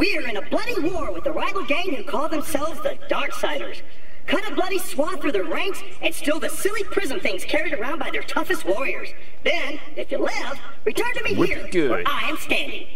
We're in a bloody war with the rival gang who call themselves the Darksiders. Cut a bloody swath through their ranks and steal the silly prism things carried around by their toughest warriors. Then, if you live, return to me We're here, good. where I am standing.